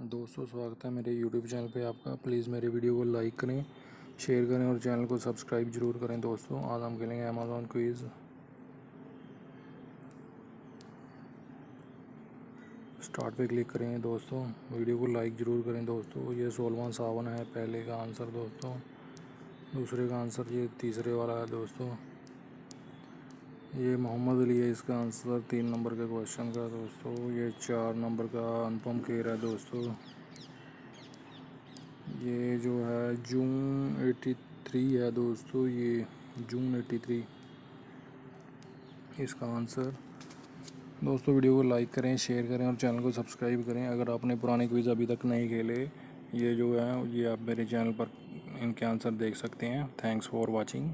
दोस्तों, स्वागत है मेरे यूट्यूब चैनल पे आपका। प्लीज़ मेरे वीडियो को लाइक करें शेयर करें और चैनल को सब्सक्राइब ज़रूर करें दोस्तों। आज हम खेलेंगे अमेजोन क्विज़ स्टार्ट पे क्लिक करें दोस्तों। वीडियो को लाइक ज़रूर करें दोस्तों। ये सोलवा सावन है, पहले का आंसर दोस्तों। दूसरे का आंसर ये तीसरे वाला है दोस्तों। ये मोहम्मद अली है इसका आंसर तीन नंबर के क्वेश्चन का दोस्तों, ये चार नंबर का अनुपम खेर है दोस्तों। ये जो है जून एटी थ्री है दोस्तों, ये जून एटी थ्री इसका आंसर। दोस्तों, वीडियो को लाइक करें शेयर करें और चैनल को सब्सक्राइब करें। अगर आपने पुराने क्विज़ अभी तक नहीं खेले, ये जो है, ये आप मेरे चैनल पर इनके आंसर देख सकते हैं। Thanks for watching